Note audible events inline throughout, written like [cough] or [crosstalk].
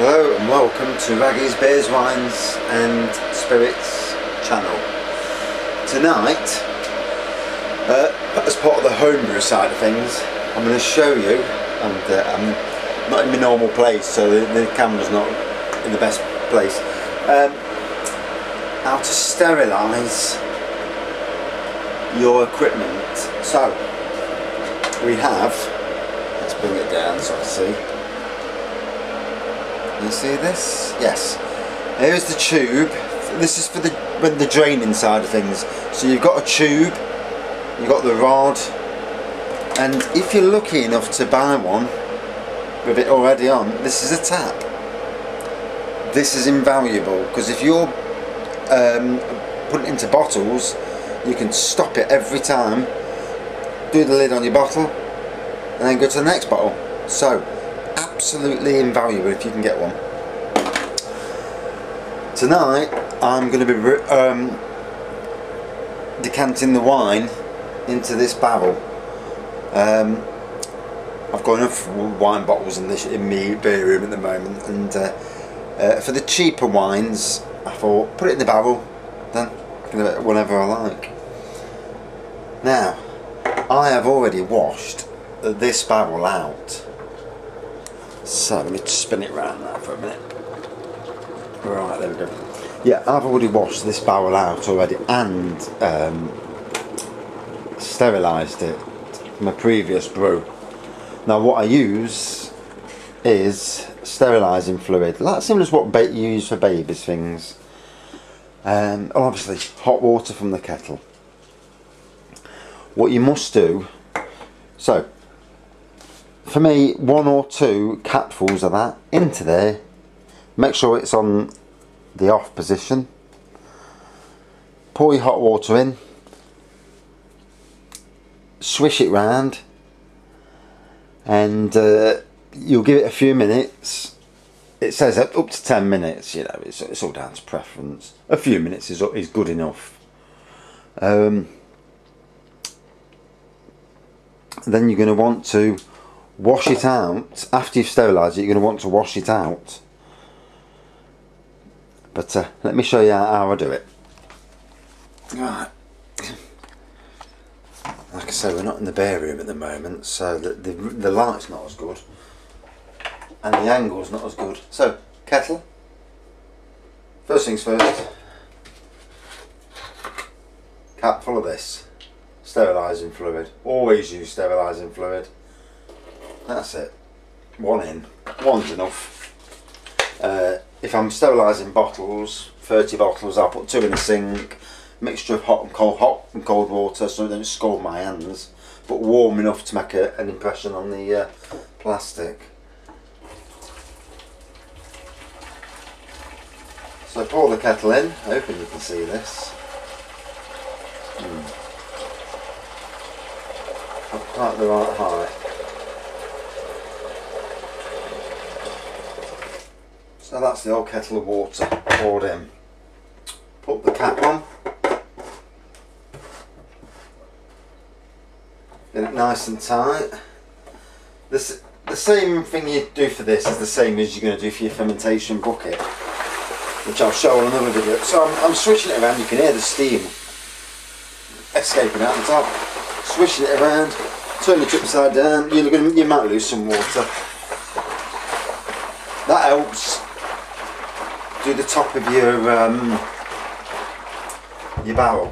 Hello and welcome to Wraggy's Beers, Wines and Spirits channel. Tonight, uh, as part of the homebrew side of things, I'm going to show you, and uh, I'm not in my normal place so the, the camera's not in the best place, um, how to sterilise your equipment. So, we have, let's bring it down so I can see. You see this? Yes. Here's the tube. This is for the when the draining side of things. So you've got a tube, you've got the rod, and if you're lucky enough to buy one with it already on, this is a tap. This is invaluable because if you're um, putting it into bottles, you can stop it every time, do the lid on your bottle, and then go to the next bottle. So absolutely invaluable if you can get one. Tonight I'm going to be um, decanting the wine into this barrel. Um, I've got enough wine bottles in this in my beer room at the moment and uh, uh, for the cheaper wines I thought put it in the barrel then I can do it whenever I like. Now I have already washed this barrel out so let me spin it around now for a minute. Right, there we go. Yeah, I've already washed this barrel out already and um, sterilised it from a previous brew. Now what I use is sterilising fluid, that's similar to what you use for babies things. Um, obviously hot water from the kettle. What you must do, so for me one or two capfuls of that into there. Make sure it's on the off position. Pour your hot water in. Swish it round. And uh, you'll give it a few minutes. It says up, to 10 minutes you know it's, it's all down to preference. A few minutes is, is good enough. Um, then you're going to want to wash it out. After you've sterilised it you're going to want to wash it out. But uh, let me show you how I do it. Right. Like I say we're not in the bare room at the moment so the, the, the light's not as good. And the angle's not as good. So kettle. First things first. Cap full of this. Sterilising fluid. Always use sterilising fluid that's it. One in. One's enough. Uh, if I'm sterilising bottles, 30 bottles, I'll put two in the sink. Mixture of hot and cold, hot and cold water so it don't scald my hands. But warm enough to make a, an impression on the uh, plastic. So pour the kettle in, hoping you can see this. Hmm. Quite the right height. So that's the old kettle of water poured in. Put the cap on. Get it nice and tight. This, the same thing you do for this is the same as you're going to do for your fermentation bucket. Which I'll show on another video. So I'm, I'm switching it around, you can hear the steam escaping out the top. Swishing it around, turn it upside down, you're to, you might lose some water. That helps do the top of your um, your barrel.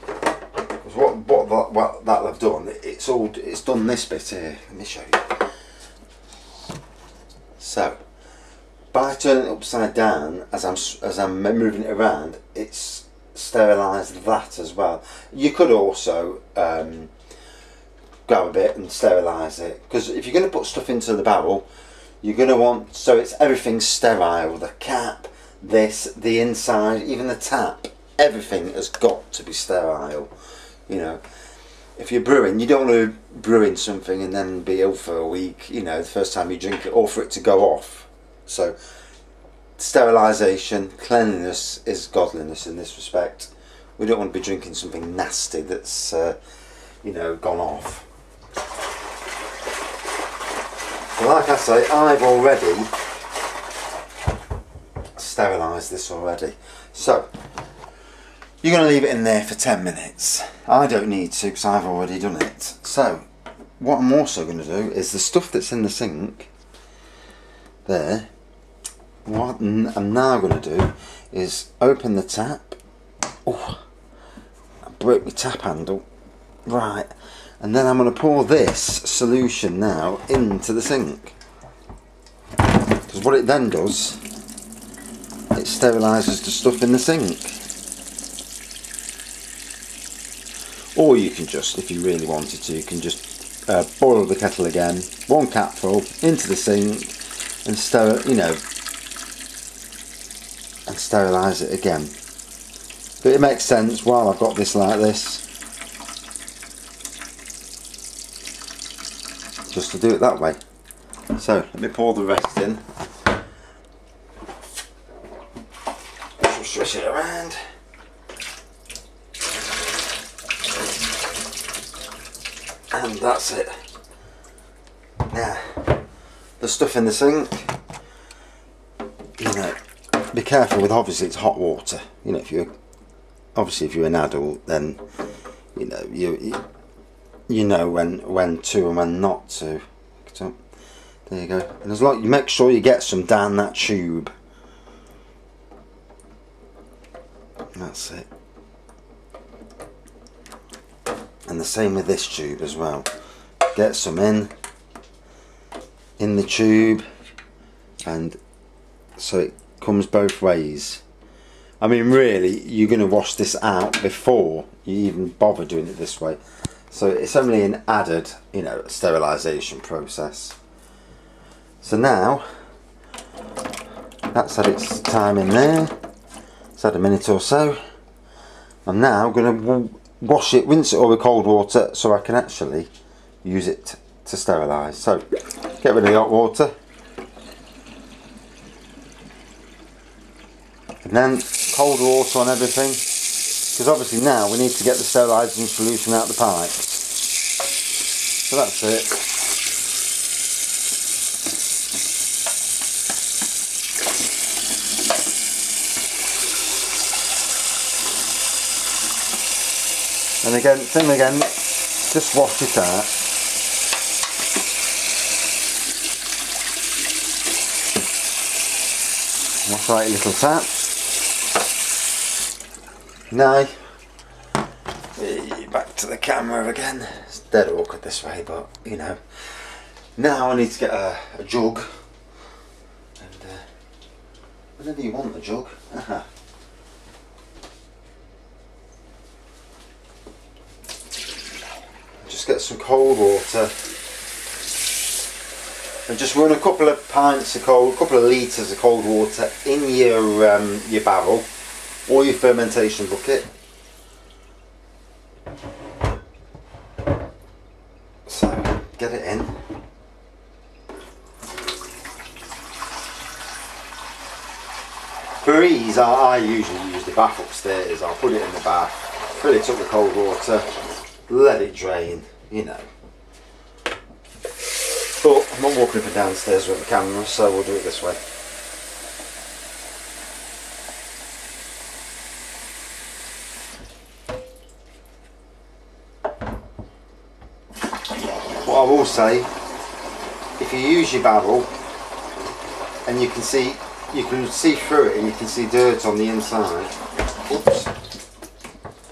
Because what what that what that'll have done, it's all it's done this bit here. Let me show you. So by turning it upside down as I'm as I'm moving it around, it's sterilised that as well. You could also um, grab a bit and sterilise it because if you're going to put stuff into the barrel you're going to want so it's everything sterile the cap this the inside even the tap. Everything has got to be sterile you know. If you're brewing you don't want to brew in something and then be ill for a week you know the first time you drink it or for it to go off. So sterilisation cleanliness is godliness in this respect. We don't want to be drinking something nasty that's uh, you know gone off Like I say, I've already sterilised this already. So, you're going to leave it in there for 10 minutes. I don't need to because I've already done it. So, what I'm also going to do is the stuff that's in the sink, there, what I'm now going to do is open the tap. Oh, I broke my tap handle. Right, and then I'm going to pour this solution now into the sink. Because what it then does, it sterilises the stuff in the sink. Or you can just, if you really wanted to, you can just uh, boil the kettle again, one capful into the sink, and stir, you know, and sterilise it again. But it makes sense while I've got this like this, just to do it that way. So let me pour the rest in. Swish it around. And that's it. Now, the stuff in the sink, you know, be careful with obviously it's hot water. You know, if you're obviously if you're an adult, then you know you you, you know when when to and when not to. So, there you go. And as long you make sure you get some down that tube. That's it. And the same with this tube as well. Get some in in the tube and so it comes both ways. I mean really you're going to wash this out before you even bother doing it this way. So it's only an added, you know, sterilisation process. So now that's had its time in there. It's had a minute or so. I'm now going to wash it, rinse it all with cold water so I can actually use it to sterilise. So get rid of the hot water. And then cold water on everything. Because obviously now we need to get the sterilising solution out the pipe. So that's it. And again, same again, just wash it out. Wash out your little tap. Now, back to the camera again. It's dead awkward this way, but you know. Now I need to get a, a jug. And uh, whenever you want the jug. just get some cold water and just run a couple of pints of cold, a couple of litres of cold water in your um, your barrel or your fermentation bucket. So get it in. For ease, I, I usually use the bath upstairs. I'll put it in the bath, fill it up with cold water, let it drain, you know. But I'm not walking up and downstairs with the camera, so we'll do it this way. Will say, if you use your barrel and you can see you can see through it and you can see dirt on the inside. Oops.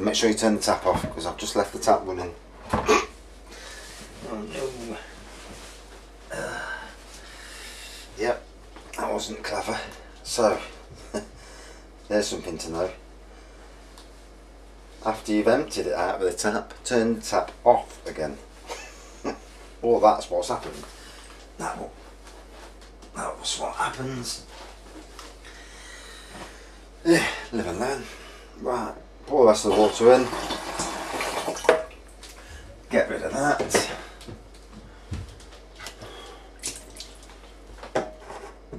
Make sure you turn the tap off because I've just left the tap running. oh no. Uh, [sighs] yep, that wasn't clever. So, [laughs] there's something to know. After you've emptied it out of the tap, turn the tap off again. Oh, that's what's happened. That, that was what happens. Yeah, live and learn. Right, pour the rest of the water in. Get rid of that.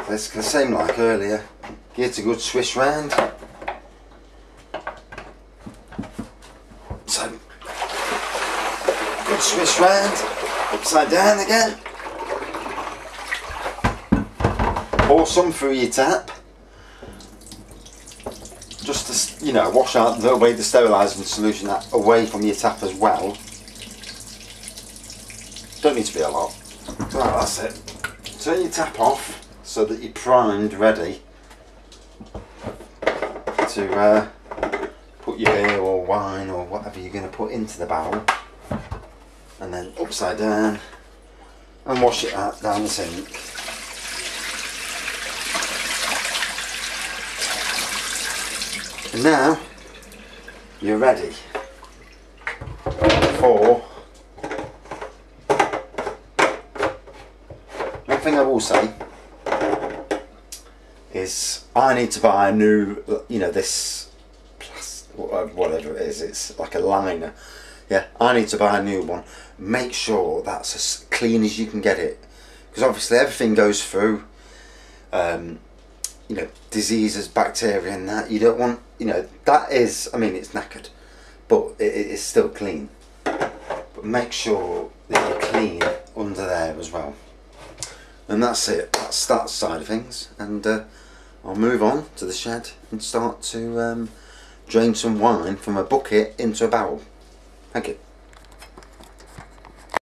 It's the same like earlier. Give it a good swish round. So, good swish round. Upside down again. Pour some through your tap. Just to, you know, wash out the way the sterilising solution away from your tap as well. Don't need to be a lot. Right, that's it. Turn your tap off so that you're primed, ready to uh, put your beer or wine or whatever you're going to put into the barrel and then upside down and wash it out down the sink. And now you're ready for one thing I will say is I need to buy a new, you know, this whatever it is, it's like a liner. Yeah, I need to buy a new one. Make sure that's as clean as you can get it, because obviously everything goes through. Um, you know, diseases, bacteria, and that you don't want. You know, that is. I mean, it's knackered, but it, is still clean. But make sure that you're clean under there as well. And that's it. That's that side of things, and. Uh, I'll move on to the shed and start to um, drain some wine from a bucket into a barrel. Thank you.